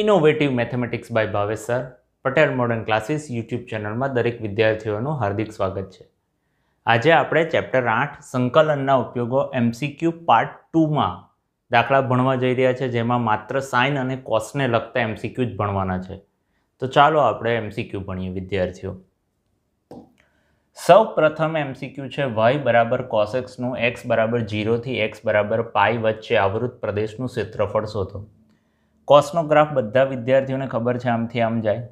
Innovative mathematics by Bhavesh sir Patel modern classes YouTube ચેનલમાં દરેક વિદ્યાર્થીઓનું હાર્દિક સ્વાગત છે. આજે આપણે ચેપ્ટર આઠ, સંકલનના ઉપયોગો એમસીક્યુ પાર્ટ ટુમાં દાખલા ભણવા જઈ રહ્યા છે, જેમાં માત્ર સાઇન અને કોસને લગતા એમસીક્યુ જ ભણવાના છે. તો ચાલો આપણે એમસીક્યુ ભણીએ, વિદ્યાર્થીઓ. સૌ પ્રથમ એમસીક્યુ છે વાય બરાબર કોસેક્સનું એક્સ બરાબર જીરોથી એક્સ બરાબર પાઈ વચ્ચે આવૃત પ્રદેશનું ક્ષેત્રફળ શોધો. કોસનો ગ્રાફ બધા વિદ્યાર્થીઓને ખબર છે આમથી આમ જાય.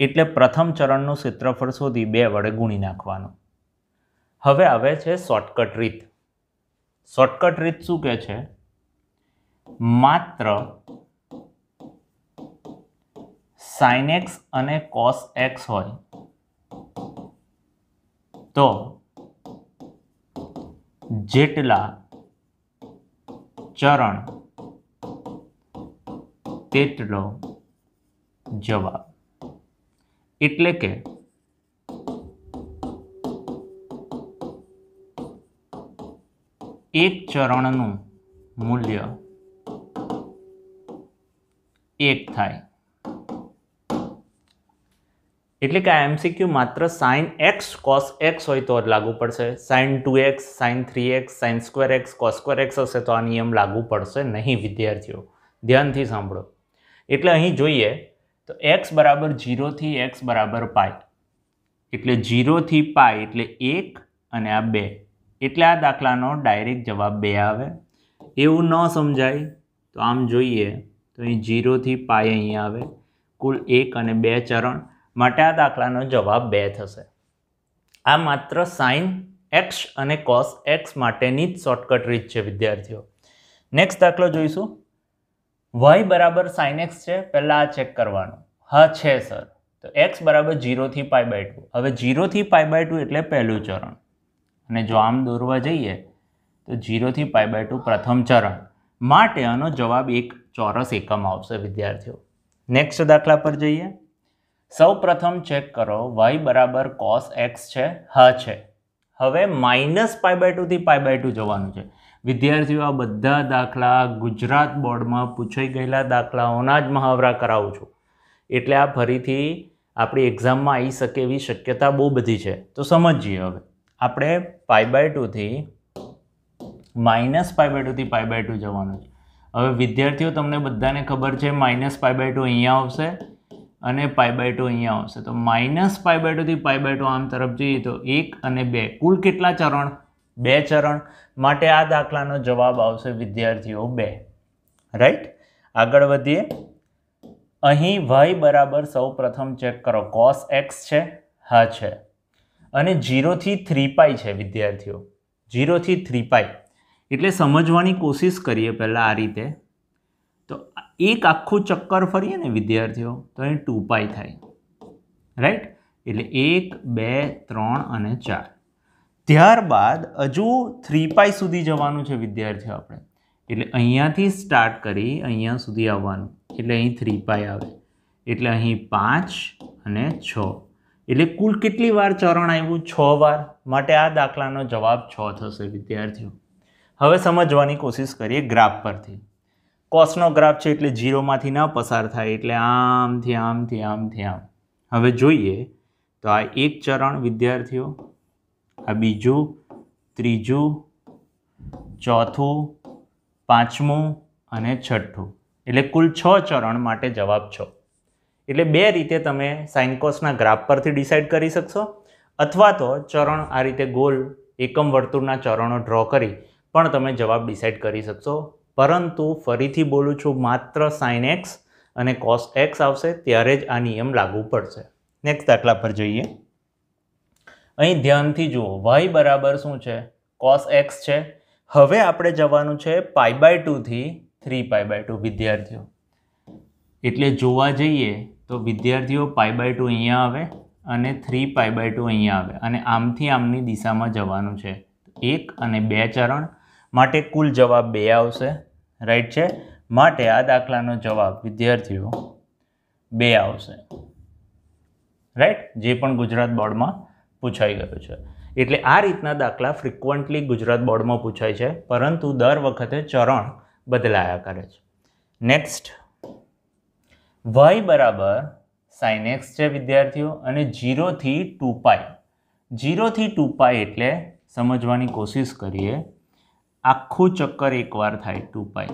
એટલે પ્રથમ ચરણનું ક્ષેત્રફળ શોધી બે વડે ગુણી નાખવાનું. હવે આવે છે શોર્ટકટ રીત. શોર્ટકટ રીત શું કહે છે? માત્ર સાઇન એક્સ અને કોસ એક્સ હોય તો જેટલા ચરણ તેટલો જવાબ. એટલે કે એક ચરણનું મૂલ્ય એક થાય. એટલે કે આ એમસીક્યુ માત્ર સાઇન એક્સ કોસ એક્સ હોય તો જ લાગુ પડશે. Sine two x sine three x sine square x cos square x હશે તો આ નિયમ લાગુ પડશે નહીં, વિદ્યાર્થીઓ. ધ્યાનથી સાંભળો. એટલે અહીં જોઈએ તો એક્સ બરાબર જીરોથી એક્સ બરાબર પાય એટલે જીરોથી પાય એટલે એક અને આ બે. એટલે આ દાખલાનો ડાયરેક્ટ જવાબ બે આવે. એવું ન સમજાય. તો આમ જોઈએ તો અહીં જીરોથી પાય અહીં આવે. કુલ એક અને બે ચરણ. માટે આ દાખલાનો જવાબ બે થશે. આ માત્ર સાઇન એક્સ અને કોસ એક્સ માટેની જ શોર્ટકટ રીત છે, વિદ્યાર્થીઓ. નેક્સ્ટ દાખલો જોઈશું. વાય બરાબર સાઇન એક્સ છે, પહેલાં આ ચેક કરવાનું. હા, છે સર તો એક્સ બરાબર જીરોથી પાય બાય ટુ હવે જીરોથી પાય બાય ટુ એટલે પહેલું ચરણ. અને જો આમ દોરવા જઈએ, તો જીરોથી પાય બાય ટુ પ્રથમ ચરણ. માટે આનો જવાબ એક ચોરસ એકમ આવશે, વિદ્યાર્થીઓ. નેક્સ્ટ દાખલા પર જઈએ. સૌ પ્રથમ ચેક કરો વાય બરાબર કોસ એક્સ છે, હા, છે. હવે માઇનસ પાય બાય ટુથી પાય બાય ટુ જવાનું છે. વિદ્યાર્થીઓ આ બધા દાખલા ગુજરાત બોર્ડમાં પૂછાઈ ગયેલા દાખલાઓના જ મહાવરા કરાવું છું. એટલે આ ફરીથી આપણી એક્ઝામમાં આવી શકે એવી શક્યતા બહુ બધી છે. તો સમજીએ હવે. આપણે પાઈ બાય ટુથી માઇનસ પાઈ બાય ટુથી પાઈ બાય ટુ જવાનું છે. હવે વિદ્યાર્થીઓ, તમને બધાને ખબર છે માઇનસ પાઈ બાય ટુ અહીંયા આવશે અને પાઈ બાય ટુ અહીંયા આવશે. તો માઇનસ પાઈ બાય ટુથી પાઈ બાય ટુ આમ તરફ જઈએ તો એક અને બે. કુલ કેટલા ચરણ? બે ચરણ માટે આ દાખલાનો જવાબ આવશે વિદ્યાર્થીઓ બે. રાઈટ આગળ વધીએ. અહીં વાય બરાબર સૌ પ્રથમ ચેક કરો. કોસ એક્સ છે, હા છે. અને જીરોથી થ્રી પાઈ છે વિદ્યાર્થીઓ. જીરોથી થ્રી પાઈ એટલે સમજવાની કોશિશ કરીએ પહેલાં આ રીતે. તો એક આખું ચક્કર ફરીએ ને વિદ્યાર્થીઓ, તો અહીં ટુ પાઈ થાય. રાઈટ એટલે એક, બે, ત્રણ અને ચાર. ત્યારબાદ હજુ થ્રી પાઈ સુધી જવાનું છે વિદ્યાર્થીઓ આપણે. એટલે અહીંયાથી સ્ટાર્ટ કરી અહીંયા સુધી આવવાનું. એટલે અહીં થ્રી પાઈ આવે. એટલે અહીં પાંચ અને છ. એટલે કુલ કેટલી વાર ચરણ આવ્યું? છ વાર. માટે આ દાખલાનો જવાબ છ થશે વિદ્યાર્થીઓ. હવે સમજવાની કોશિશ કરીએ ગ્રાફ પરથી. કોસનો ગ્રાફ છે એટલે જીરોમાંથી ન પસાર થાય. એટલે આમથી આમથી આમથી, આમ. હવે જોઈએ તો આ એક ચરણ વિદ્યાર્થીઓ આ બીજું, ત્રીજું, ચોથું, પાંચમું અને છઠ્ઠું. એટલે કુલ છ ચરણ માટે જવાબ છ. એટલે બે રીતે તમે સાઇનકોસના ગ્રાફ પરથી ડિસાઇડ કરી શકશો. અથવા તો ચરણ આ રીતે ગોલ એકમ વર્તુળના ચરણો ડ્રો કરી પણ તમે જવાબ ડિસાઇડ કરી શકશો. પરંતુ ફરીથી બોલું છું, માત્ર સાઇન એક્સ અને કોસ એક્સ આવશે, ત્યારે જ આ નિયમ લાગુ પડશે. નેક્સ્ટ દાખલા પર જોઈએ. અહીં ધ્યાનથી જુઓ. વાય બરાબર શું છે? કોસ એક્સ છે. હવે આપણે જવાનું છે પાઈ બાય ટુથી થ્રી પાઈ બાય ટુ વિદ્યાર્થીઓ. એટલે જોવા જઈએ તો વિદ્યાર્થીઓ પાઈ બાય ટુ અહીંયા આવે અને થ્રી પાઈ બાય ટુ અહીંયા આવે. અને આમથી આમની દિશામાં જવાનું છે. એક અને બે ચરણ માટે કુલ જવાબ બે આવશે. રાઈટ છે? માટે આ દાખલાનો જવાબ વિદ્યાર્થીઓ બે આવશે. રાઈટ જે પણ ગુજરાત બોર્ડમાં પૂછાઈ ગયું છે. એટલે આ રીતના દાખલા ફ્રિકવન્ટલી ગુજરાત બોર્ડમાં પૂછાય છે, પરંતુ દર વખતે ચરણ બદલાયા કરે છે. નેક્સ્ટ વાય બરાબર સાઇન એક્સ છે વિદ્યાર્થીઓ, અને જીરોથી ટુ પાય જીરોથી ટુ પાય એટલે સમજવાની કોશિશ કરીએ, આખું ચક્કર એકવાર થાય ટુ પાય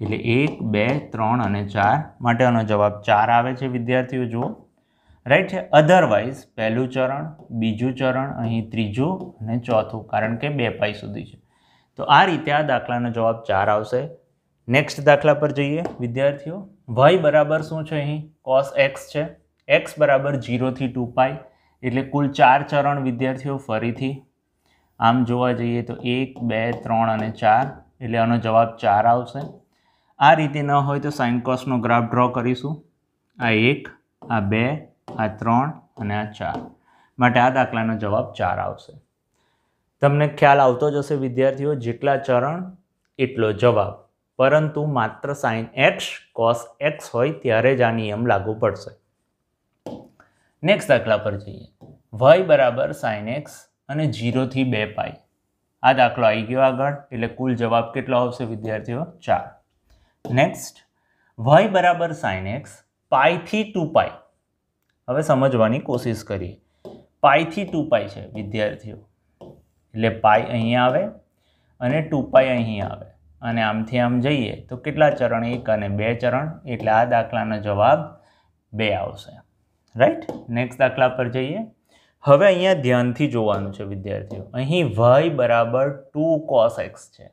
એટલે એક, બે, ત્રણ અને ચાર માટેનો જવાબ ચાર આવે છે વિદ્યાર્થીઓ, જુઓ. રાઈટ છે? અધરવાઇઝ પહેલું ચરણ, બીજું ચરણ, અહીં ત્રીજું અને ચોથું, કારણ કે બે પાઈ સુધી છે. તો આ રીતે આ દાખલાનો જવાબ ચાર આવશે. નેક્સ્ટ દાખલા પર જઈએ, વિદ્યાર્થીઓ. વાય બરાબર શું છે અહીં? કોસ એક્સ છે. એક્સ બરાબર જીરોથી ટુ પાઈ એટલે કુલ ચાર ચરણ વિદ્યાર્થીઓ ફરીથી. આમ જોવા જઈએ તો એક, બે, ત્રણ અને ચાર, એટલે આનો જવાબ ચાર આવશે. આ રીતે ન હોય તો સાઇન કોસનો ગ્રાફ ડ્રો કરીશું. આ એક, આ બે આ ત્રણ અને આ ચાર. માટે આ દાખલાનો જવાબ ચાર આવશે. તમને ખ્યાલ આવતો જ હશે, વિદ્યાર્થીઓ, જેટલા ચરણ, એટલો જવાબ. પરંતુ માત્ર સાઇન એક્સ કોસ એક્સ હોય ત્યારે જ આ નિયમ લાગુ પડશે. નેક્સ્ટ દાખલા પર જઈએ. વય બરાબર સાઇન એક્સ અને જીરોથી બે પાઈ આ દાખલો આવી ગયો આગળ, એટલે કુલ જવાબ કેટલો આવશે વિદ્યાર્થીઓ? ચાર. નેક્સ્ટ વય બરાબર સાઇન એક્સ પાઈથી ટુ પાઈ હવે સમજવાની કોશિશ કરીએ. પાઈથી ટુ પાઈ છે, વિદ્યાર્થીઓ. એટલે પાઈ અહીં આવે અને ટુ પાઈ અહીં આવે. અને આમથી આમ જઈએ તો કેટલા ચરણ? એક અને બે ચરણ. એટલે આ દાખલાનો જવાબ બે આવશે. રાઈટ નેક્સ્ટ દાખલા પર જઈએ. હવે અહીંયા ધ્યાનથી જોવાનું છે વિદ્યાર્થીઓ. અહીં વાય બરાબર ટુ કોસ એક્સ છે.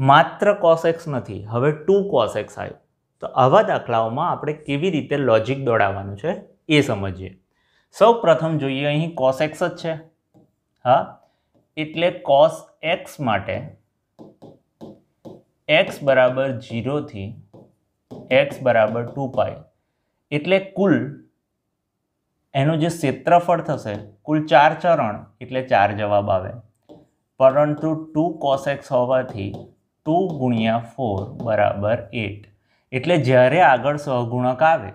માત્ર કોસ એક્સ નથી. હવે ટુ કોસ એક્સ આવ્યું. તો આવા દાખલાઓમાં આપણે કેવી રીતે લોજિક દોડાવવાનું છે એ સમજીએ. સૌ પ્રથમ જોઈએ, અહીં કોસ એક્સ જ છે. હા, એટલે કોસ એક્સ માટે એક્સ બરાબર જીરોથી એક્સ બરાબર ટુ પાઈ એટલે કુલ એનું જે ક્ષેત્રફળ થશે, કુલ ચાર ચરણ, એટલે ચાર જવાબ આવે. પરંતુ ટુ કોસ એક્સ હોવાથી ટુ ગુણ્યા ફોર બરાબર એટ એટલે જ્યારે આગળ સહગુણક આવે,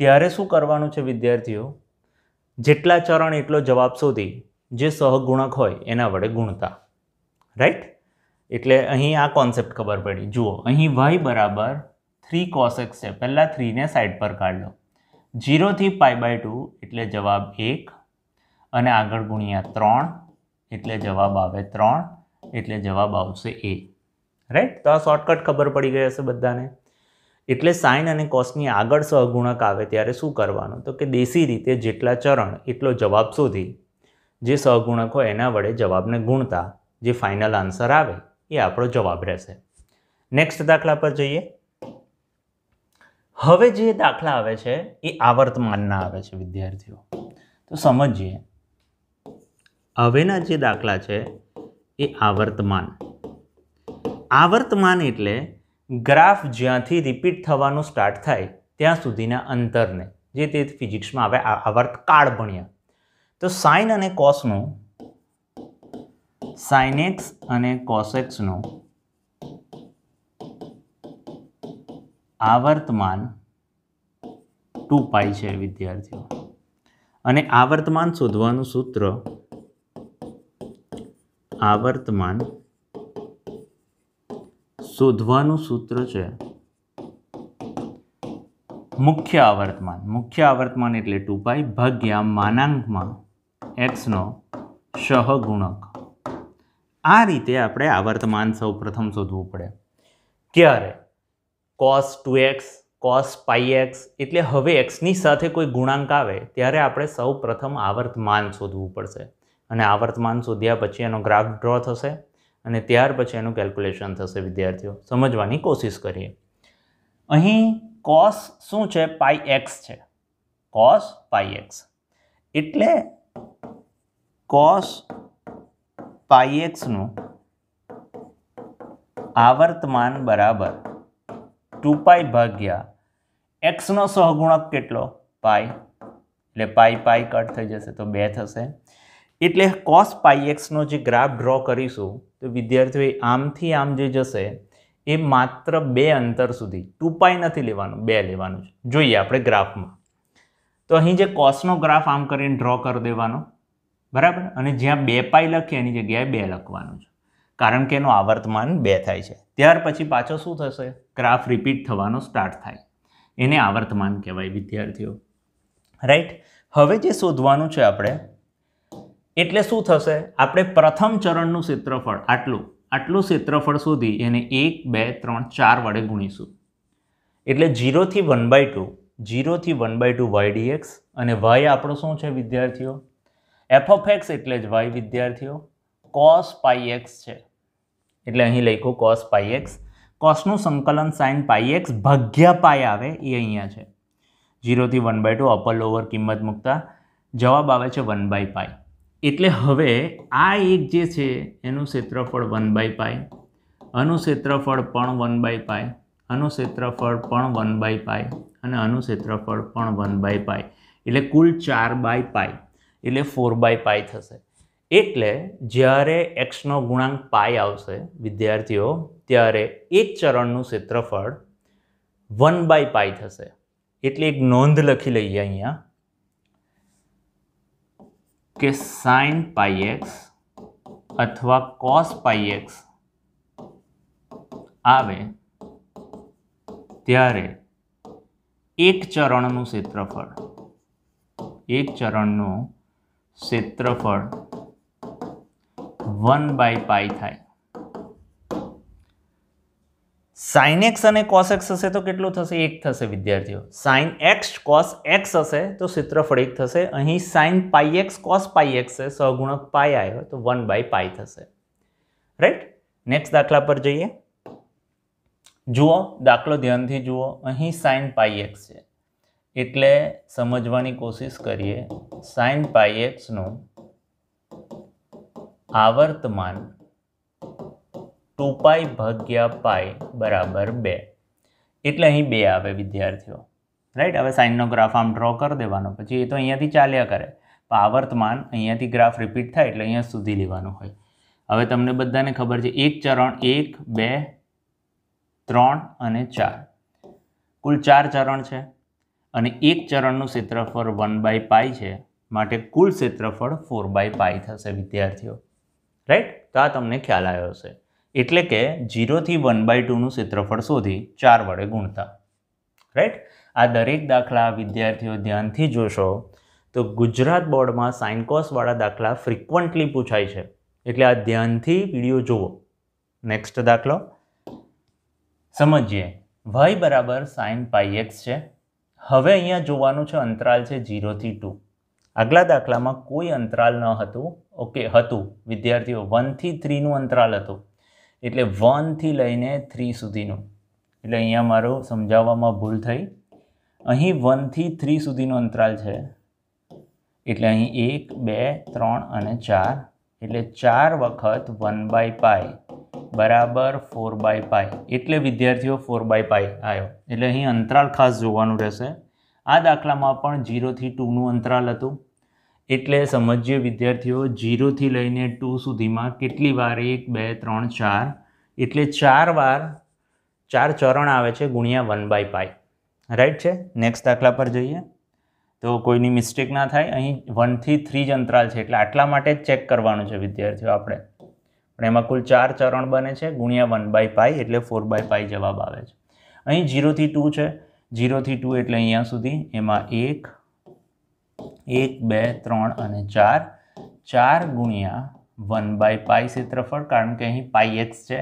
ત્યારે શું કરવાનું છે વિદ્યાર્થીઓ? જેટલા ચરણ એટલો જવાબ શોધી, જે સહગુણક હોય એના વડે ગુણતા. રાઈટ એટલે અહીં આ કોન્સેપ્ટ ખબર પડી. જુઓ, અહીં વાય બરાબર થ્રી કોસેક્સ છે. પહેલાં થ્રીને સાઈડ પર કાઢ લો જીરોથી પાઈ બાય ટુ એટલે જવાબ એક, અને આગળ ગુણ્યા ત્રણ એટલે જવાબ આવે ત્રણ, એટલે જવાબ આવશે એ રાઈટ તો આ શોર્ટકટ ખબર પડી ગઈ હશે બધાને? એટલે સાઇન અને કોસની આગળ સહગુણક આવે ત્યારે શું કરવાનું? તો કે દેશી રીતે જેટલા ચરણ, એટલો જવાબ શોધી. જે સહગુણક હોય એના વડે જવાબને ગુણતા, જે ફાઇનલ આન્સર આવે, એ આપણો જવાબ રહેશે. નેક્સ્ટ દાખલા પર જઈએ. હવે જે દાખલા આવે છે, એ આવર્તમાનના આવે છે, વિદ્યાર્થીઓ. તો સમજીએ. હવેના જે દાખલા છે, એ આવર્તમાન. આવર્તમાન એટલે ગ્રાફ જ્યાંથી રિપીટ થવાનું સ્ટાર્ટ થાય, ત્યાં સુધીના અંતરને, જે તે ફિઝિક્સમાં આવે આવર્તકાળ ભણ્યા. તો સાઇન અને કોસનું સાઇનેક્સ અને કોસેક્સનું આવર્તમાન ટુ પાઈ છે, વિદ્યાર્થીઓ. અને આવર્તમાન શોધવાનું સૂત્ર આવર્તમાન શોધવાનું સૂત્ર છે. મુખ્ય આવર્તમાન. મુખ્ય આવર્તમાન એટલે ટુ પાઈ ભાગ્યા માનાંકમાં એક્સનો સહગુણક. આ રીતે આપણે આવર્તમાન સૌ પ્રથમ શોધવું પડે. ક્યારે? Cos two x cos pi x, એટલે હવે એક્સની સાથે કોઈ ગુણાંક આવે ત્યારે આપણે સૌ પ્રથમ આવર્તમાન શોધવું પડશે. અને આવર્તમાન શોધ્યા પછી એનો ગ્રાફ ડ્રો થશે. અને ત્યાર પછી એનું કેલ્ક્યુલેશન થશે, વિદ્યાર્થીઓ. સમજવાની કોશિશ કરીએ. અહીં કોસ શું છે? પાઈ એક્સ છે. કોસ પાઈ એક્સ એટલે કોસ પાઈ એક્સનું આવર્તમાન બરાબર ટુ પાઈ ભાગ્યા એક્સનો સહગુણક કેટલો? પાઈ એટલે પાઈ પાઈ કટ થઈ જશે તો બે થશે. એટલે કોસ પાઈ એક્સનો જે ગ્રાફ ડ્રો કરીશું, તો વિદ્યાર્થીઓ આમથી આમ જે જશે, એ માત્ર બે અંતર સુધી, ટુ પાઈ નથી લેવાનું, બે લેવાનું છે. જોઈએ આપણે ગ્રાફમાં. તો અહીં જે કોસનો ગ્રાફ આમ કરીને ડ્રો કરી દેવાનો, બરાબર? અને જ્યાં બે પાઈ લખીએ, એની જગ્યાએ બે લખવાનું છે. કારણ કે એનું આવર્તમાન બે થાય છે. ત્યાર પછી પાછો શું થશે? ગ્રાફ રિપીટ થવાનો સ્ટાર્ટ થાય. એને આવર્તમાન કહેવાય, વિદ્યાર્થીઓ. રાઈટ હવે જે શોધવાનું છે આપણે એટલે શું થશે? આપણે પ્રથમ ચરણનું ક્ષેત્રફળ આટલું આટલું ક્ષેત્રફળ સુધી એને એક, બે, ત્રણ, ચાર વડે ગુણીશું. એટલે જીરોથી one by two જીરોથી one by two y dx અને વાય આપણો શું છે વિદ્યાર્થીઓ? એફ ઓફ એક્સ એટલે જ વાય વિદ્યાર્થીઓ. કોસ પાઈ એક્સ છે. એટલે અહીં લખો કોસ પાઈ એક્સ કોસનું સંકલન સાઇન પાઈ એક્સ ભાગ્યા પાય આવે એ અહીંયા છે. જીરોથી one by two upper lower કિંમત મૂકતા જવાબ આવે છે વન બાય પાય એટલે હવે આ એક જે છે, એનું ક્ષેત્રફળ વન બાય પાય આનું ક્ષેત્રફળ પણ વન બાય પાય આનું ક્ષેત્રફળ પણ વન બાય પાય અને આનું ક્ષેત્રફળ પણ વન બાય પાય એટલે કુલ ચાર બાય પાય એટલે ફોર બાય પાય થશે. એટલે જ્યારે એક્સનો ગુણાંક પાય આવશે, વિદ્યાર્થીઓ, ત્યારે એક ચરણનું ક્ષેત્રફળ વન બાય પાય થશે. એટલે એક નોંધ લખી લઈએ અહીંયા. કે સાઇન પાઈ એક્સ અથવા કોસ પાઈ એક્સ આવે ત્યારે એક ચરણનું ક્ષેત્રફળ, એક ચરણનું ક્ષેત્રફળ વન બાય પાઈ થાય. સાઇન એક્સ અને કોસ એક્સ હશે તો કેટલું થશે? એક થશે, વિદ્યાર્થીઓ. સાઇન એક્સ કોસ એક્સ હશે તો ક્ષેત્રફળ એક થશે. અહીં sine pi x cos pi x છે, સહગુણક પાઈ આવ્યો તો વન બાય પાઈ થશે. રાઈટ નેક્સ્ટ દાખલા પર જઈએ. જુઓ, દાખલો ધ્યાનથી જુઓ. અહીં સાઇન પાઈ એક્સ છે. એટલે સમજવાની કોશિશ કરીએ. સાઇન પાઈ એક્સનું આવર્તમાન ટુ પાઈ ભાગ્યા પાઈ બરાબર બે. એટલે અહીં બે આવે વિદ્યાર્થીઓ. રાઈટ હવે સાઇનનો ગ્રાફ આમ ડ્રો કરી દેવાનો. પછી એ તો અહીંયાથી ચાલ્યા કરે. પાવર્તમાન અહીંયાથી ગ્રાફ રિપીટ થાય એટલે અહીંયા સુધી લેવાનું હોય. હવે તમને બધાને ખબર છે, એક ચરણ એક, બે, ત્રણ અને ચાર. કુલ ચાર ચરણ છે. અને એક ચરણનું ક્ષેત્રફળ વન બાય પાઈ છે. માટે કુલ ક્ષેત્રફળ ફોર બાય પાઈ થશે વિદ્યાર્થીઓ. રાઈટ તો આ તમને ખ્યાલ આવ્યો હશે. એટલે કે જીરોથી વન બાય ટુનું ક્ષેત્રફળ શોધી ચાર વડે ગુણતા. રાઈટ આ દરેક દાખલા વિદ્યાર્થીઓ ધ્યાનથી જોશો તો ગુજરાત બોર્ડમાં સાઇનકોસવાળા દાખલા ફ્રિકવન્ટલી પૂછાય છે. એટલે આ ધ્યાનથી વીડિયો જુઓ. નેક્સ્ટ દાખલો. સમજીએ. વાય બરાબર સાઇન પાઈ એક્સ છે. હવે અહીંયા જોવાનું છે અંતરાલ છે જીરોથી ટુ. આગલા દાખલામાં કોઈ અંતરાલ ન હતું. ઓકે હતું. વિદ્યાર્થીઓ વનથી થ્રીનું અંતરાલ હતું. એટલે વનથી લઈને થ્રી સુધીનું. એટલે અહીંયા મારું સમજાવવામાં ભૂલ થઈ. અહીં વનથી થ્રી સુધીનો અંતરાલ છે. એટલે અહીં એક, બે, ત્રણ અને ચાર. એટલે ચાર વખત વન બાય પાય બરાબર ફોર બાય પાય એટલે વિદ્યાર્થીઓ ફોર બાય પાય આવ્યો એટલે અહીં અંતરાલ ખાસ જોવાનું રહેશે. આ દાખલામાં પણ જીરોથી ટુનું અંતરાલ હતું. એટલે સમજ્ય વિદ્યાર્થીઓ જીરોથી લઈને ટુ સુધીમાં કેટલી વાર? એક, બે, ત્રણ, ચાર. એટલે ચાર વાર, ચાર ચરણ આવે છે ગુણ્યા વન બાય પાય. રાઈટ છે? નેક્સ્ટ દાખલા પર જઈએ. તો કોઈની મિસ્ટેક ના થાય. અહીં વનથી થ્રી જ અંતરાલ છે. એટલે આટલા માટે જ ચેક કરવાનું છે વિદ્યાર્થીઓ આપણે. પણ એમાં કુલ ચાર ચરણ બને છે ગુણ્યા વન બાય પાય એટલે ફોર બાય પાય જવાબ આવે છે. અહીં જીરોથી ટુ છે. જીરોથી ટુ એટલે અહીંયા સુધી. એમાં એક એક, બે, ત્રણ અને ચાર. ચાર ગુણ્યા વન બાય પાઈ ક્ષેત્રફળ કારણ કે અહીં પાઈ એક્સ છે.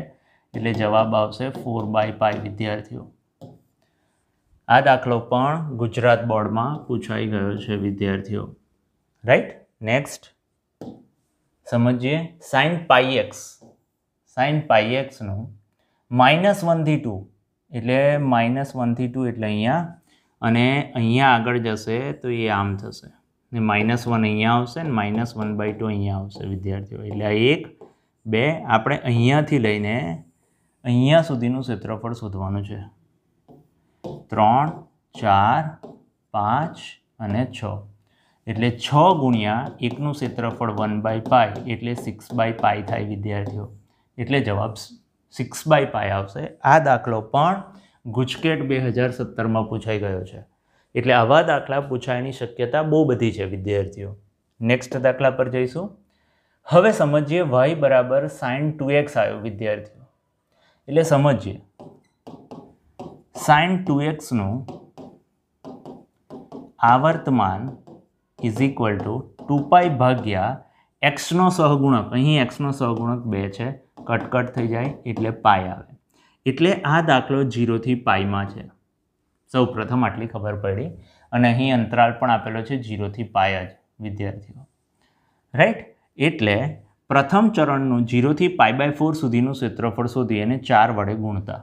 એટલે જવાબ આવશે ફોર બાય પાઈ વિદ્યાર્થીઓ. આ દાખલો પણ ગુજરાત બોર્ડમાં પૂછાઈ ગયો છે વિદ્યાર્થીઓ. રાઈટ નેક્સ્ટ સમજીએ. Sine pi x sine pi એક્સનું minus વનથી ટુ એટલે માઇનસ વનથી ટુ એટલે અહીંયા અને અહીંયા આગળ જશે તો એ આમ થશે. ને માઇનસ વન અહીંયા આવશે ને માઇનસ વન બાય ટુ અહીંયા આવશે વિદ્યાર્થીઓ. એટલે આ એક, બે, આપણે અહીંયાથી લઈને અહીંયા સુધીનું ક્ષેત્રફળ શોધવાનું છે. ત્રણ, ચાર, પાંચ અને છ. એટલે છ ગુણ્યા એકનું ક્ષેત્રફળ વન બાય પાય એટલે સિક્સ બાય પાય થાય વિદ્યાર્થીઓ. એટલે જવાબ સિક્સ બાય પાય આવશે. આ દાખલો પણ ગુજકેટ બે હજાર સત્તરમાં પૂછાઈ ગયો છે. એટલે આવા દાખલા પૂછાયની શક્યતા બહુ બધી છે વિદ્યાર્થીઓ. નેક્સ્ટ દાખલા પર જઈશું. હવે સમજીએ વાય બરાબર સાઇન ટુ એક્સ આવ્યો વિદ્યાર્થીઓ. એટલે સમજીએ. સાઇન ટુ એક્સનું આવર્તમાન is equal to two pi ભાગ્યા એક્સનો સહગુણક. અહીં એક્સનો સહગુણક બે છે. કટકટ થઈ જાય એટલે પાય આવે. એટલે આ દાખલો જીરોથી પાઈમાં છે. સૌ પ્રથમ આટલી ખબર પડી અને અહીં અંતરાલ પણ આપેલો છે જીરોથી પાયા જ વિદ્યાર્થીઓ. રાઈટ એટલે પ્રથમ ચરણનું જીરોથી પાઈ બાય ફોર સુધીનું ક્ષેત્રફળ શોધી અને ચાર વડે ગુણતા.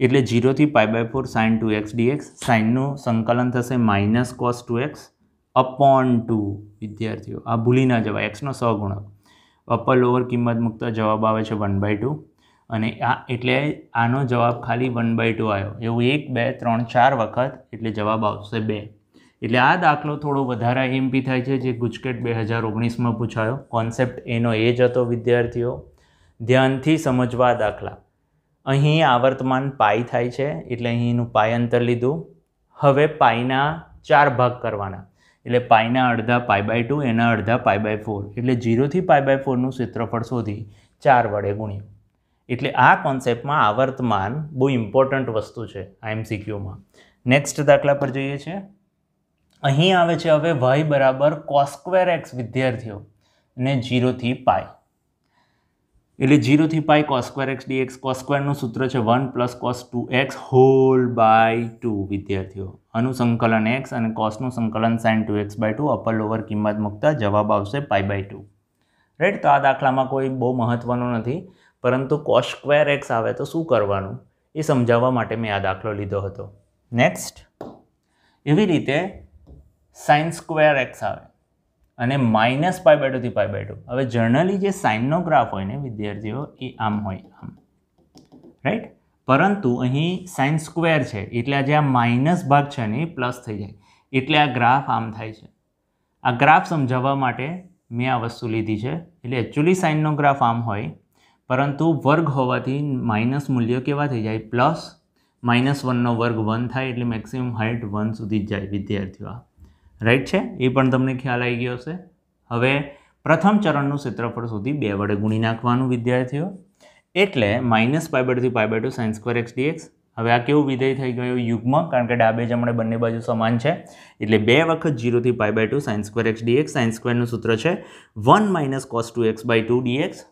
એટલે જીરોથી pi by four sine two x dx સાઇનનું સંકલન થશે minus cos two x upon two. વિદ્યાર્થીઓ, આ ભૂલી ના જવાય, એક્સનો સહગુણક અપર લોઅર કિંમત મૂકતા જવાબ આવે છે વન બાય ટુ અને આ એટલે આનો જવાબ ખાલી વન બાય ટુ આવ્યો. એવું એક, બે, ત્રણ, ચાર વખત એટલે જવાબ આવશે બે. એટલે આ દાખલો થોડો વધારે એમપી થાય છે, જે ગુજકેટ બે હજાર ઓગણીસમાં પૂછાયો. કોન્સેપ્ટ એનો એ જ હતો, વિદ્યાર્થીઓ. ધ્યાનથી સમજવા દાખલા. અહીં આવર્તમાન પાઈ થાય છે, એટલે અહીંનું પાય અંતર લીધું. હવે પાઈના ચાર ભાગ કરવાના. એટલે પાઈના અડધા પાય બાય ટુ એના અડધા પાય બાય ફોર એટલે જીરોથી પાય બાય ફોરનું ક્ષેત્રફળ શોધી ચાર વડે ગુણ્યું. એટલે આ કોન્સેપ્ટમાં આવર્તમાન બહુ ઇમ્પોર્ટન્ટ વસ્તુ છે આઈએમસીક્યુમાં નેક્સ્ટ દાખલા પર જોઈએ છે અહીં આવે છે હવે વાય બરાબર કોસ્ક્વેર એક્સ વિદ્યાર્થીઓ ને જીરોથી પાય એટલે જીરોથી pi cos square x dx કોસ્ક્વેરનું સૂત્ર છે one plus cos two x whole by two વિદ્યાર્થીઓ. આનું સંકલન એક્સ અને કોસનું સંકલન sine two x by two upper lower કિંમત મૂકતા જવાબ આવશે પાય બાય ટુ રાઈટ તો આ દાખલામાં કોઈ બહુ મહત્ત્વનું નથી. પરંતુ કોસ સ્ક્વેર એક્સ આવે તો શું કરવાનું? એ સમજાવવા માટે મેં આ દાખલો લીધો હતો. નેક્સ્ટ એવી રીતે સાઇન સ્ક્વેર એક્સ આવે અને minus pi by pi by હવે જનરલી જે સાઇનનો ગ્રાફ હોય ને વિદ્યાર્થીઓ, એ આમ હોય આમ. રાઈટ પરંતુ અહીં સાઇન સ્ક્વેર છે. એટલે આ જે આ માઇનસ ભાગ છે ને એ પ્લસ થઈ જાય. એટલે આ ગ્રાફ આમ થાય છે. આ ગ્રાફ સમજાવવા માટે મેં આ વસ્તુ લીધી છે. એટલે એકચ્યુઅલી સાઇનનો ગ્રાફ આમ હોય પરંતુ વર્ગ હોવાથી માઇનસ મૂલ્ય કેવા થઈ જાય? પ્લસ માઇનસ વનનો વર્ગ વન થાય એટલે મેક્સિમમ હાઇટ વન સુધી જ જાય વિદ્યાર્થીઓ. રાઈટ છે? એ પણ તમને ખ્યાલ આવી ગયો હશે. હવે પ્રથમ ચરણનું ક્ષેત્રફળ સુધી બે વડે ગુણી નાખવાનું, વિદ્યાર્થીઓ. એટલે minus pi by pi by two sine square x dx હવે આ કેવું વિધેય થઈ ગયું યુગ્મ? કારણ કે ડાબે જમણે બંને બાજુ સમાન છે. એટલે બે વખત જીરોથી pi by two sines square x dx sines સ્ક્વેરનું સૂત્ર છે one minus cos two x by two dx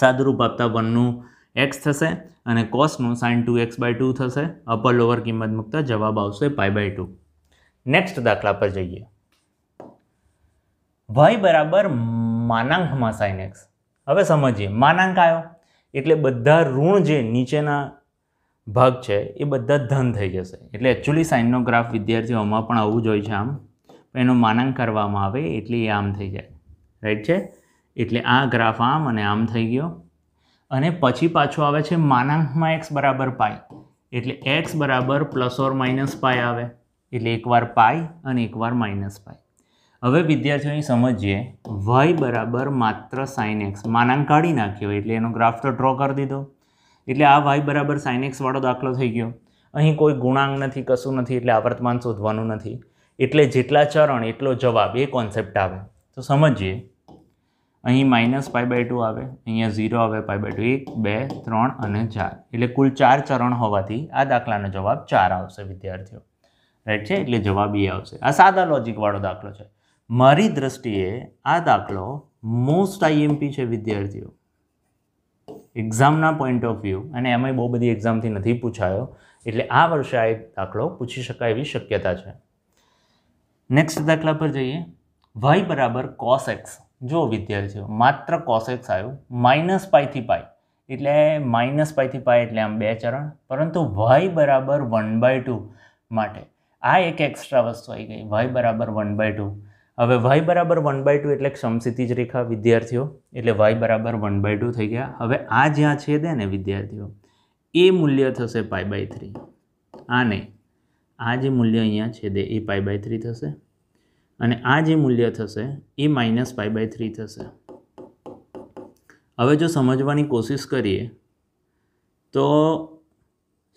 સાદુરૂપ આપતા વનનું એક્સ થશે અને કોસનું sine two x by two થશે. અપર લોઅર કિંમત મૂકતા જવાબ આવશે પાય બાય ટુ નેક્સ્ટ દાખલા પર જઈએ. વાય બરાબર માનાંકમાં સાઇન એક્સ હવે સમજીએ, માનાંક આવ્યો એટલે બધા ઋણ જે નીચેના ભાગ છે, એ બધા ધન થઈ જશે. એટલે એકચ્યુઅલી સાઇનનો ગ્રાફ વિદ્યાર્થીઓમાં પણ આવવું જ હોય છે આમ. એનો માનાંક કરવામાં આવે એટલે એ આમ થઈ જાય. રાઈટ છે? એટલે આ ગ્રાફ આમ અને આમ થઈ ગયો. અને પછી પાછો આવે છે માનાંકમાં એક્સ બરાબર પાય એટલે એક્સ બરાબર પ્લસ ઓર માઇનસ પાય આવે. એટલે એકવાર પાય અને એકવાર માઇનસ પાય હવે વિદ્યાર્થીઓને સમજીએ. વાય બરાબર માત્ર સાઇન એક્સ માનાંક કાઢી નાખ્યો એટલે એનો ગ્રાફ તો ડ્રો કરી દીધો. એટલે આ વાય બરાબર સાઇન એક્સવાળો દાખલો થઈ ગયો. અહીં કોઈ ગુણાંક નથી, કશું નથી, એટલે આવર્તમાન શોધવાનું નથી. એટલે જેટલા ચરણ, એટલો જવાબ, એ કોન્સેપ્ટ આવે. તો સમજીએ. અહીં માઇનસ પાઈ બાય ટુ આવે, અહીંયા ઝીરો આવે પાઈ બાય ટુ એક, બે, ત્રણ અને ચાર. એટલે કુલ ચાર ચરણ હોવાથી આ દાખલાનો જવાબ ચાર આવશે, વિદ્યાર્થીઓ. રાઈટ છે? એટલે જવાબ એ આવશે. આ સાદા લોજિકવાળો દાખલો છે. મારી દ્રષ્ટિએ આ દાખલો મોસ્ટ આઈએમપી છે, વિદ્યાર્થીઓ. એક્ઝામના પોઈન્ટ ઓફ વ્યૂ અને એમાંય બહુ બધી એક્ઝામથી નથી પૂછાયો, એટલે આ વર્ષે આ એક દાખલો પૂછી શકાય એવી શક્યતા છે. નેક્સ્ટ દાખલા પર જઈએ. વાય બરાબર કોસ એક્સ જો વિદ્યાર્થીઓ માત્ર કોસેક્સ આવ્યું માઇનસ પાઈથી પાઈ એટલે માઇનસ પાઈથી પાઈ એટલે આમ બે ચરણ, પરંતુ વાય બરાબર વન બાય ટુ માટે. આ એક એક્સ્ટ્રા વસ્તુ આવી ગઈ વાય બરાબર વન બાય ટુ હવે વાય બરાબર વન બાય ટુ એટલે ક્ષમસિતિજ રેખા, વિદ્યાર્થીઓ. એટલે વાય બરાબર વન બાય ટુ થઈ ગયા. હવે આ જ્યાં છેદે ને, વિદ્યાર્થીઓ, એ મૂલ્ય થશે પાઈ બાય થ્રી આ નહીં. આ જે મૂલ્ય અહીંયા છેદે, એ પાઈ બાય થ્રી થશે. અને આ જે મૂલ્ય થશે, એ માઇનસ પાઈ બાય થ્રી થશે. હવે જો સમજવાની કોશિશ કરીએ, તો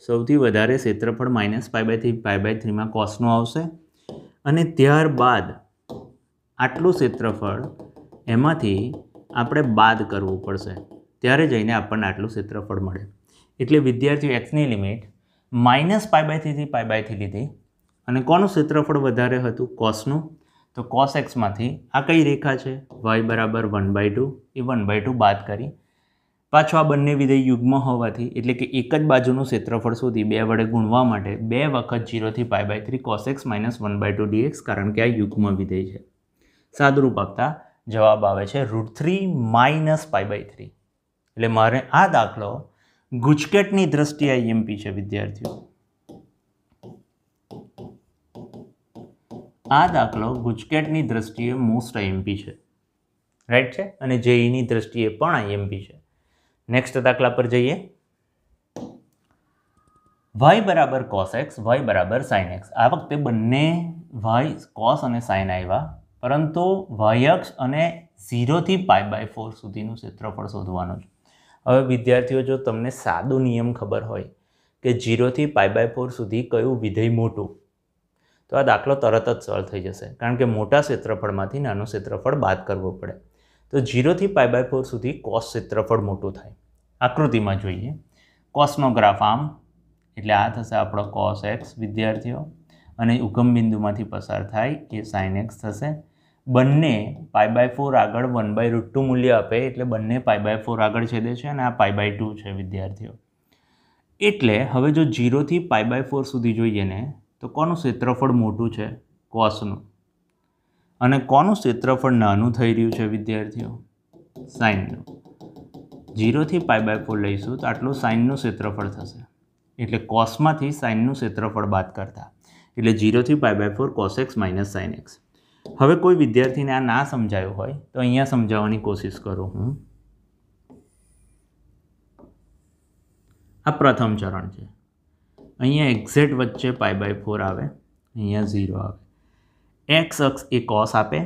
સૌથી વધારે ક્ષેત્રફળ minus pi by three pi by થ્રીમાં કોસનું આવશે. અને ત્યારબાદ આટલું ક્ષેત્રફળ એમાંથી આપણે બાદ કરવું પડશે. ત્યારે જઈને આપણને આટલું ક્ષેત્રફળ મળે. એટલે વિદ્યાર્થીઓ એક્સની લિમિટ માઇનસ પાઈ બાય થ્રીથી પાઈ બાય થ્રી લીધી. અને કોનું ક્ષેત્રફળ વધારે હતું? કોસનું તો કોસ એક્સમાંથી આ કઈ રેખા છે? વાય બરાબર વન બાય ટુ એ વન બાય ટુ બાદ કરી. પાછો આ બંને વિધેય યુગ્મ હોવાથી એટલે કે એક જ બાજુનું ક્ષેત્રફળ સુધી બે વડે ગુણવા માટે બે વખત જીરોથી pi by three cos x minus one by two dx કારણ કે આ યુગ્મ વિધેય છે. સાદરૂપ આપતા જવાબ આવે છે root three minus pi by three એટલે મારે આ દાખલો ગુજકેટની દ્રષ્ટિએ આઈએમપી છે વિદ્યાર્થીઓ. આ દાખલો ગુજકેટની દ્રષ્ટિએ મોસ્ટ આઈએમપી છે. રાઈટ છે? અને જેઈની દ્રષ્ટિએ પણ આઈએમપી છે. નેક્સ્ટ દાખલા પર જઈએ. વાય બરાબર કોસ એક્સ વાય બરાબર સાઇન એક્સ આ વખતે બંને વાય કોસ અને સાઇન આવ્યા. પરંતુ વાય અક્ષ અને ઝીરોથી પાય બાય ફોર સુધીનું ક્ષેત્રફળ શોધવાનું છે. હવે વિદ્યાર્થીઓ, જો તમને સાદો નિયમ ખબર હોય કે ઝીરોથી પાય બાય ફોર સુધી કયું વિધેય મોટું તો આ દાખલો તરત જ સોલ્વ થઈ જશે. કારણ કે મોટા ક્ષેત્રફળમાંથી નાનું ક્ષેત્રફળ બાદ કરવું પડે. તો ઝીરોથી પાય બાય ફોર સુધી કોસ ક્ષેત્રફળ મોટું થાય. આકૃતિમાં જોઈએ. કોસનો ગ્રાફ આમ, એટલે આ થશે આપણો કોસ એક્સ વિદ્યાર્થીઓ. અને ઉગમ બિંદુમાંથી પસાર થાય એ સાઇન એક્સ થશે. બંને પાય બાય ફોર આગળ વન બાય રૂટ ટુ મૂલ્ય આપે, એટલે બંને પાય બાય ફોર આગળ છેદે છે અને આ પાય બાય ટુ છે, વિદ્યાર્થીઓ. એટલે હવે જો જીરોથી પાય બાય ફોર સુધી જોઈએ ને તો કોનું ક્ષેત્રફળ મોટું છે? કોસનું. અને કોનું ક્ષેત્રફળ નાનું થઈ રહ્યું છે વિદ્યાર્થીઓ? સાઇનનું જીરોથી પાય બાય ફોર લઈશું તો આટલું સાઇનનું ક્ષેત્રફળ થશે. એટલે કોસમાંથી સાઇનનું ક્ષેત્રફળ બાદ કરતા. એટલે જીરોથી pi by four cos x minus sine x. હવે કોઈ વિદ્યાર્થીને આ ના સમજાયું હોય તો અહીંયા સમજાવવાની કોશિશ કરું હું. આ પ્રથમ ચરણ છે. અહીંયા એક્ઝેટ વચ્ચે પાય બાય ફોર આવે, અહીંયા ઝીરો આવે. એક્સ અક્ષ એ કોસ આપે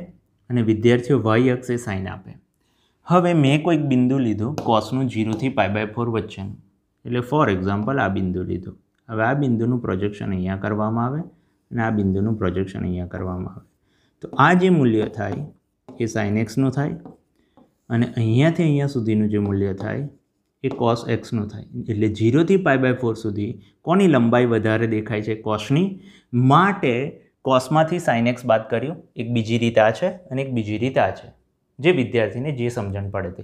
અને વિદ્યાર્થીઓ વાય અક્ષ એ સાઇન આપે. હવે મેં કોઈક બિંદુ લીધું કોસનું જીરોથી પાય બાય ફોર વચ્ચેનું. એટલે ફોર એક્ઝામ્પલ આ બિંદુ લીધું. હવે આ બિંદુનું પ્રોજેક્શન અહીંયા કરવામાં આવે અને આ બિંદુનું પ્રોજેક્શન અહીંયા કરવામાં આવે. તો આ જે મૂલ્ય થાય એ સાઇન એક્સનું થાય અને અહીંયાથી અહીંયા સુધીનું જે મૂલ્ય થાય એ કોસ એક્સનું થાય. એટલે જીરોથી પાય બાય ફોર સુધી કોની લંબાઈ વધારે દેખાય છે? કોસની. માટે કોસમાંથી સાઇન એક્સ બાદ કર્યું. એક બીજી રીત આ છે અને એક બીજી રીત આ છે. જે વિદ્યાર્થીને જે સમજણ પડે તે.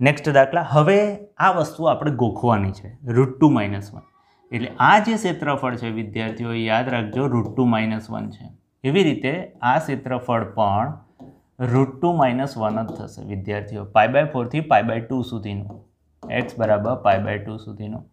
નેક્સ્ટ દાખલા. હવે આ વસ્તુ આપણે ગોખવાની છે. રૂટ ટુ માઇનસ વન એટલે આ જે ક્ષેત્રફળ છે વિદ્યાર્થીઓ યાદ રાખજો રૂટ ટુ માઇનસ વન છે. એવી રીતે આ ક્ષેત્રફળ પણ રૂટ ટુ માઇનસ વન જ થશે વિદ્યાર્થીઓ. પાય બાય ફોરથી પાય બાય ટુ સુધીનું. એક્સ બરાબર પાય બાય ટુ સુધીનું.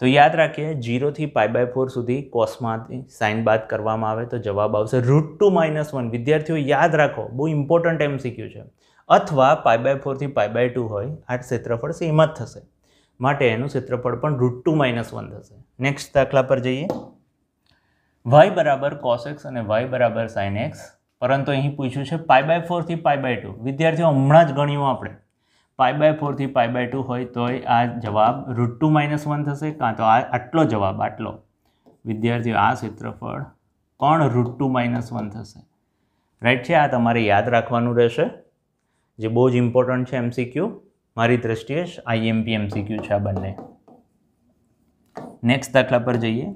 તો યાદ રાખીએ જીરોથી પાય બાય ફોર સુધી કોસમાંથી સાઇન બાદ કરવામાં આવે તો જવાબ આવશે રૂટ ટુ માઇનસ વન વિદ્યાર્થીઓ, યાદ રાખો, બહુ ઇમ્પોર્ટન્ટ એમ શીખ્યું છે. અથવા પાય બાય ફોરથી પાય બાય ટુ હોય, આ ક્ષેત્રફળ સેમ જ થશે. માટે એનું ક્ષેત્રફળ પણ રૂટ ટુ માઇનસ વન થશે. નેક્સ્ટ દાખલા પર જઈએ. વાય બરાબર કોસ એક્સ અને વાય બરાબર સાઇન એક્સ પરંતુ અહીં પૂછ્યું છે પાય બાય ફોરથી પાય બાય ટુ વિદ્યાર્થીઓ, હમણાં જ ગણ્યું આપણે. પાય બાય ફોરથી પાય બાય ટુ હોય તોય આ જવાબ રૂટ ટુ માઇનસ વન થશે. કાં તો આ આટલો જવાબ, આટલો. વિદ્યાર્થીઓ, આ ક્ષેત્રફળ પણ રૂટ ટુ માઇનસ વન થશે. રાઈટ છે? આ તમારે યાદ રાખવાનું રહેશે. જે બહુ જ ઇમ્પોર્ટન્ટ છે એમસીક્યુ મારી દ્રષ્ટિએ આઈએમપી એમસીક્યુ છે આ બંને. નેક્સ્ટ દાખલા પર જઈએ.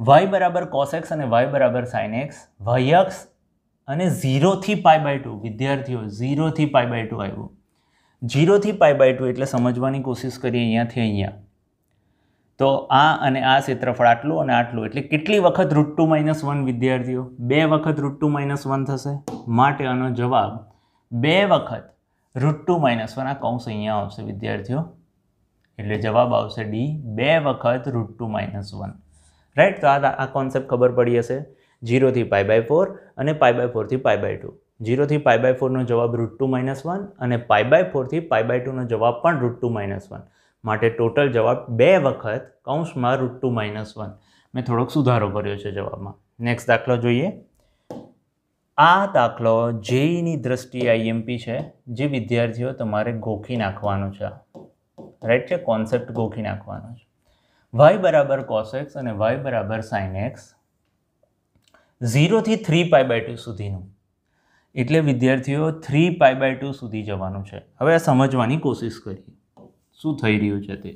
વાય બરાબર કોસેક્સ અને વાય બરાબર સાઇનેક્સ વાયક્સ અને ઝીરોથી પાય બાય ટુ વિદ્યાર્થીઓ ઝીરોથી પાય બાય ટુ આવ્યું. જીરોથી પાય બાય ટુ એટલે સમજવાની કોશિશ કરીએ અહીંયાથી અહીંયા. તો આ અને આ ક્ષેત્રફળ આટલું અને આટલું. એટલે કેટલી વખત રૂટ ટુ માઇનસ વન વિદ્યાર્થીઓ? બે વખત રૂટ ટુ માઇનસ વન થશે? માટે આનો જવાબ, બે વખત રૂટ ટુ માઇનસ વન આ કૌંસ અહીંયા આવશે વિદ્યાર્થીઓ. એટલે જવાબ આવશે ડી બે વખત root two minus one right તો આ આ કોન્સેપ્ટ ખબર પડી હશે. જીરોથી પાય બાય ફોર અને પાય બાય ફોરથી પાય બાય ટુ જીરોથી પાય બાય ફોરનો જવાબ રૂટ ટુ માઇનસ વન અને પાય બાય ફોરથી પાય બાય ટુનો જવાબ પણ રૂટ ટુ માઇનસ વન માટે ટોટલ જવાબ બે વખત કૌંસમાં રૂટ ટુ માઇનસ વન મેં થોડોક સુધારો કર્યો છે જવાબમાં. નેક્સ્ટ દાખલો જોઈએ. આ દાખલો જેઈની દ્રષ્ટિએ આઈએમપી છે, જે વિદ્યાર્થીઓ તમારે ગોખી નાખવાનું છે. રાઈટ છે? કોન્સેપ્ટ ગોખી નાખવાનો છે. વાય બરાબર કોસેક્સ અને વાય બરાબર સાઇન એક્સ ઝીરોથી થ્રી પાય બાય ટુ સુધીનું. એટલે વિદ્યાર્થીઓ થ્રી પાઈ બાય ટુ સુધી જવાનું છે. હવે આ સમજવાની કોશિશ કરીએ. શું થઈ રહ્યું છે તે?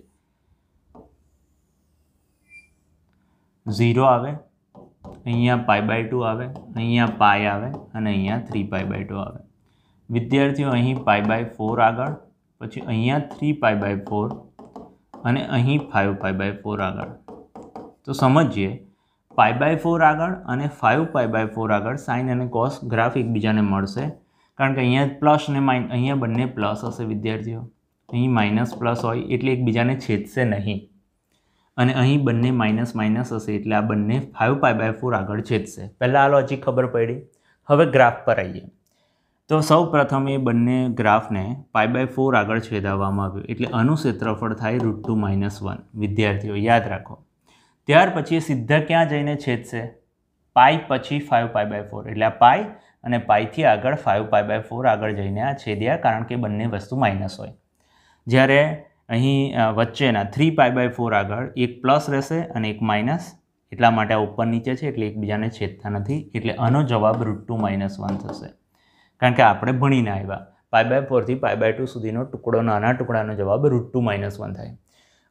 ઝીરો આવે, અહીંયા પાઈ બાય ટુ આવે, અહીંયા પાય આવે અને અહીંયા થ્રી પાઈ બાય ટુ આવે. વિદ્યાર્થીઓ, અહીં પાઈ બાય ફોર આગળ, પછી અહીંયા થ્રી પાઈ બાય ફોર અને અહીં ફાઇવ પાઈ બાય ફોર આગળ. તો સમજીએ પાઈ બાય ફોર આગળ અને ફાઇવ પાઈ બાય ફોર આગળ સાઇન અને કોસ ગ્રાફ એકબીજાને મળશે. કારણ કે અહીંયા પ્લસ ને માઇન અહીંયા બંને પ્લસ હશે વિદ્યાર્થીઓ. અહીં માઇનસ પ્લસ હોય એટલે એકબીજાને છેદશે નહીં. અને અહીં બંને માઇનસ માઇનસ હશે એટલે આ બંને ફાઇવ પાઈ બાય ફોર આગળ છેદશે. પહેલાં આ લોજિક ખબર પડી. હવે ગ્રાફ પર આવીએ. તો સૌ પ્રથમ એ બંને ગ્રાફને પાઈ બાય ફોર આગળ છેદાવવામાં આવ્યું. એટલે અનુ ક્ષેત્રફળ થાય રૂટ ટુ માઇનસ વન વિદ્યાર્થીઓ, યાદ રાખો. ત્યાર પછી સીધા ક્યાં જઈને છેદશે? પાઈ પછી ફાઇવ પાઈ બાય ફોર એટલે આ પાઈ અને પાઈથી આગળ ફાઇવ પાઈ બાય ફોર આગળ જઈને આ છેદ્યા કારણ કે બંને વસ્તુ માઇનસ હોય. જ્યારે અહીં વચ્ચેના થ્રી પાઈ બાય ફોર આગળ એક પ્લસ રહેશે અને એક માઇનસ એટલા માટે આ ઉપર નીચે છે એટલે એકબીજાને છેદતા નથી એટલે આનો જવાબ રૂટ ટુ માઇનસ વન થશે. કારણ કે આપણે ભણીને આવ્યા. પાઈ બાય ફોરથી પાઈ બાય ટુ સુધીનો ટુકડો, નાના ટુકડાનો જવાબ રૂટ ટુ માઇનસ વન થાય.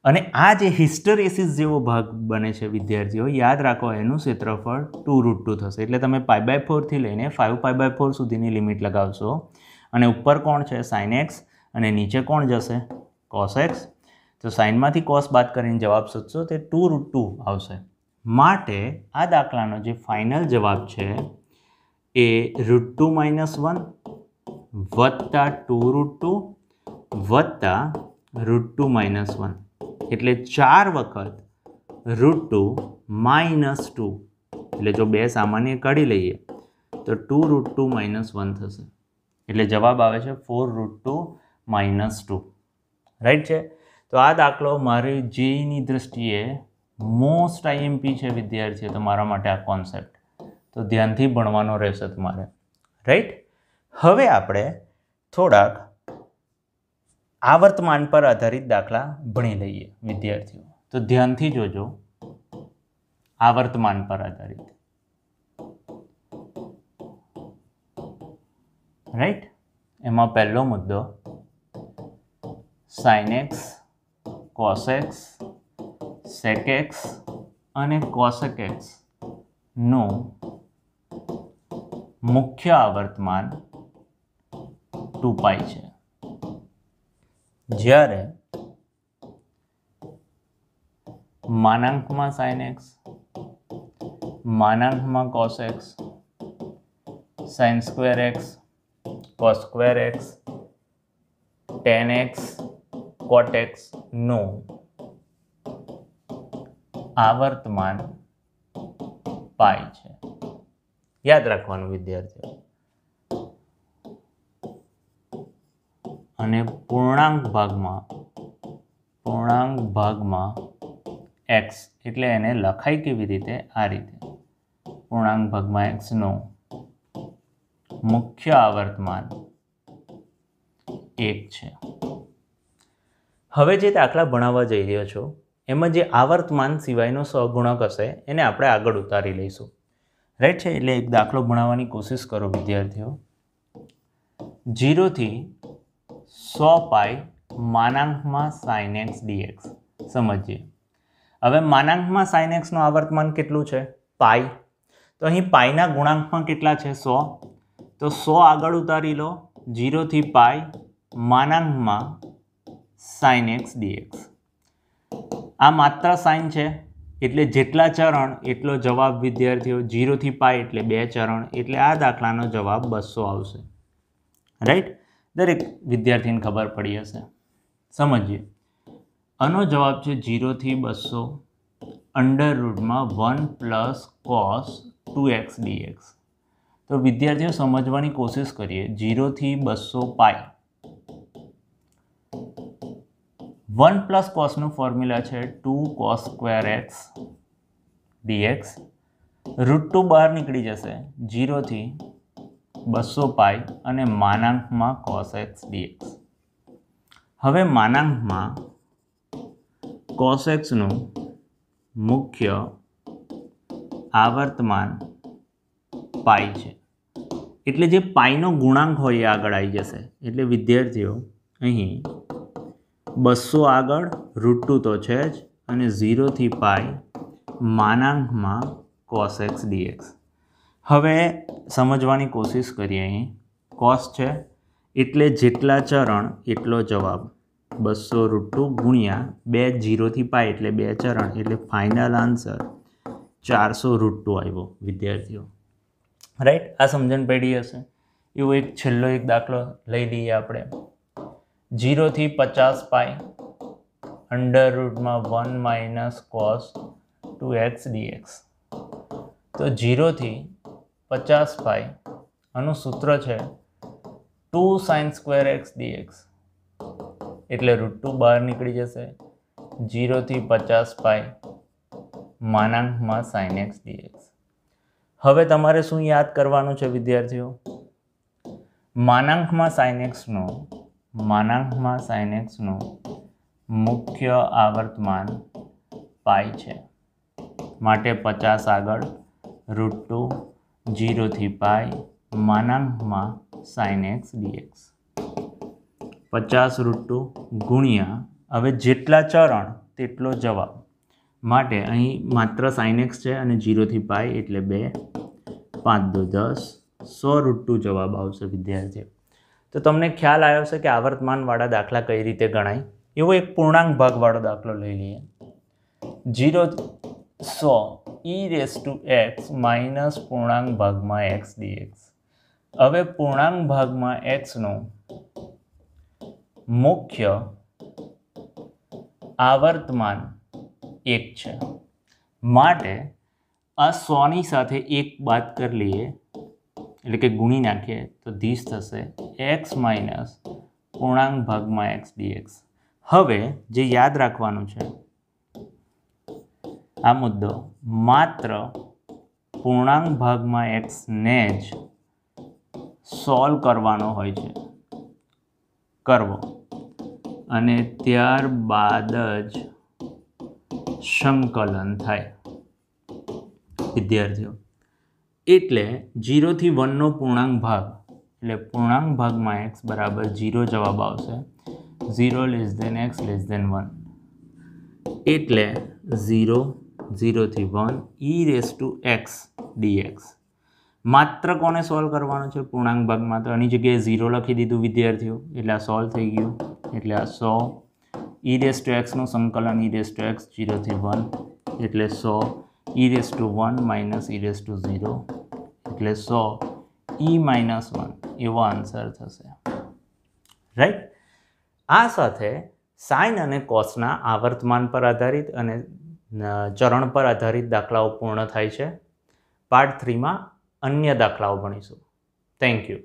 અને આ જે હિસ્ટરેસિસ જેવો ભાગ બને છે વિદ્યાર્થીઓ, યાદ રાખો એનું ક્ષેત્રફળ ટુ રૂટ ટુ થશે. એટલે તમે પાઈ બાય ફોરથી લઈને ફાઇવ પાઈ બાય ફોર સુધીની લિમિટ લગાવશો. અને ઉપર કોણ છે? સાઇન એક્સ અને નીચે કોણ જશે? કોસ એક્સ તો સાઇનમાંથી કોસ બાદ કરીને જવાબ શોધશો, તે ટુ રૂટ ટુ આવશે. માટે આ દાખલાનો જે ફાઇનલ જવાબ છે, એ રૂટ ટુ માઇનસ વન વત્તા ટુ રૂટ ટુ વત્તા રૂટ ટુ માઇનસ વન એટલે ચાર વખત રૂટ ટુ માઇનસ ટુ એટલે જો બે સામાન્ય કાઢી લઈએ, તો two root two minus one થશે. એટલે જવાબ આવે છે four root two minus two right છે? તો આ દાખલો મારી જેઈની દ્રષ્ટિએ મોસ્ટ આઈએમપી છે વિદ્યાર્થીઓ તમારા માટે આ કોન્સેપ્ટ તો ધ્યાનથી ભણવાનો રહેશે તમારે. રાઈટ હવે આપણે થોડાક આવર્તમાન પર આધારિત દાખલા ભણી લઈએ વિદ્યાર્થીઓ. તો ધ્યાનથી જોજો, આવર્તમાન પર આધારિત. રાઈટ એમાં પહેલો મુદ્દો સાઇનેક્સ કોસેક્સ સેકેક્સ અને કોસેકેક્સનું મુખ્ય આવર્તમાન ટુ પાઈ છે. જ્યારે માનાંકમાં sine x માનાંકમાં cos x sine square x cos square x tan x cot એક્સનું આવર્તમાન પાઈ છે યાદ રાખવાનું વિદ્યાર્થીઓ અને પૂર્ણાંક ભાગમાં પૂર્ણાંક ભાગમાં એક્સ એટલે એને લખાય કેવી રીતે? આ રીતે. પૂર્ણાંક ભાગમાં એક્સનું મુખ્ય આવર્તમાન એક છે. હવે જે દાખલા ભણાવવા જઈ રહ્યો છો, એમાં જે આવર્તમાન સિવાયનો સહગુણક હશે, એને આપણે આગળ ઉતારી લઈશું. રાઈટ છે? એટલે એક દાખલો ભણાવવાની કોશિશ કરો વિદ્યાર્થીઓ. જીરોથી સો પાઈ માનાંકમાં સાઇન એક્સ ડીએક્સ સમજીએ. હવે માનાંકમાં સાઇન એક્સનું આવર્તમાન કેટલું છે? પાઈ. તો અહીં પાઈના ગુણાંકમાં કેટલા છે સો? તો સો આગળ ઉતારી લો. જીરોથી પાઈ માનાંકમાં સાઇન એક્સ ડીએક્સ આ માત્ર સાઇન છે. એટલે જેટલા ચરણ, એટલો જવાબ વિદ્યાર્થીઓ જીરોથી પાય એટલે બે ચરણ. એટલે આ દાખલાનો જવાબ બસો આવશે. રાઈટ દરેક વિદ્યાર્થીને ખબર પડી હશે. સમજીએ. આનો જવાબ છે જીરોથી બસો under રૂટમાં one plus cos two x dx તો વિદ્યાર્થીઓ સમજવાની કોશિશ કરીએ. જીરોથી બસો પાય વન પ્લસ કોસનું ફોર્મ્યુલા છે two cos square x dx root two બહાર નીકળી જશે. જીરોથી બસો પાઈ અને માનાંકમાં કોસ એક્સ ડીએક્સ હવે માનાંકમાં કોસ એક્સનું મુખ્ય આવર્તમાન પાઈ છે. એટલે જે પાઈનો ગુણાંક હોય એ આગળ આવી જશે. એટલે વિદ્યાર્થીઓ, અહીં બસો આગળ રૂટ તો છે જ અને ઝીરોથી પાઈ માનાંકમાં કોસ એક્સ ડીએક્સ હવે સમજવાની કોશિશ કરીએ અહીં. કોસ છે એટલે જેટલા ચરણ, એટલો જવાબ. બસો રૂટ ગુણ્યા બે જીરોથી પાય એટલે બે ચરણ, એટલે ફાઇનલ આન્સર ચારસો રૂટ આવ્યો, વિદ્યાર્થીઓ. રાઈટ આ સમજણ પડી હશે. એવો એક છેલ્લો એક દાખલો લઈ લઈએ આપણે. જીરોથી પચાસ pi under રૂટમાં one minus cos two x dx તો જીરોથી પચાસ પાઈ આનું સૂત્ર છે two sine square x dx. એટલે રૂટ ટુ બહાર નીકળી જશે. જીરોથી પચાસ પાઈ માનાંકમાં સાઇન એક્સ ડીએક્સ. હવે તમારે શું યાદ કરવાનું છે વિદ્યાર્થીઓ? માનાંકમાં સાઇન એક્સનો માનાંકમાં સાઇન એક્સનું મુખ્ય આવર્તમાન પાય છે. માટે પચાસ આગળ રૂટ ટુ જીરોથી પાય માનાંકમાં સાઇન એક્સ ડીએક્સ પચાસ રૂટ ટુ ગુણ્યા, હવે જેટલા ચરણ, તેટલો જવાબ. માટે અહીં માત્ર સાઇન એક્સ છે અને જીરોથી પાય એટલે બે. પાંચ દો દસ, સો રૂટ ટુ જવાબ આવશે વિદ્યાર્થીઓ. તો તમને ખ્યાલ આવ્યો છે કે આવર્તમાનવાળા દાખલા કઈ રીતે ગણાય? એવો એક પૂર્ણાંક ભાગવાળો દાખલો લઈ લઈએ. Zero so e raise to x minus પૂર્ણાંક ભાગમાં એક્સ ડીએક્સ હવે પૂર્ણાંક ભાગમાં એક્સનું મુખ્ય આવર્તમાન એક છે. માટે આ સોની સાથે એક બાદ કરી લઈએ. એટલે કે ગુણી નાખીએ તો ધીસ થશે. એક્સ માઇનસ પૂર્ણાંક ભાગમાં એક્સ ડીએક્સ હવે જે યાદ રાખવાનું છે આ મુદ્દો માત્ર પૂર્ણાંક ભાગમાં એક્સને જ સોલ્વ કરવાનો હોય છે. કરવો. અને ત્યારબાદ જ સંકલન થાય. વિદ્યાર્થીઓ, એટલે જીરોથી વનનો પૂર્ણાંક ભાગ, એટલે પૂર્ણાંક ભાગમાં એક્સ બરાબર જીરો જવાબ આવશે. Zero less than x less than one એટલે zero ઝીરોથી one e raise to x dx માત્ર કોને સોલ્વ કરવાનું છે? પૂર્ણાંક ભાગમાં તો એની જગ્યાએ ઝીરો લખી દીધું વિદ્યાર્થીઓ. એટલે આ સોલ્વ થઈ ગયું. એટલે આ સો ઈ રેસ ટુ એક્સનું સંકલન ઈ રેસ ટુ એક્સ જીરોથી વન. એટલે so e raise to one minus e raise to zero. એટલે સો ઈ માઇનસ વન. એવો આન્સર થશે. રાઈટ આ સાથે સાઇન અને કોસના આવર્તમાન પર આધારિત અને ચરણ પર આધારિત દાખલાઓ પૂર્ણ થાય છે. પાર્ટ થ્રીમાં અન્ય દાખલાઓ ભણીશું. Thank you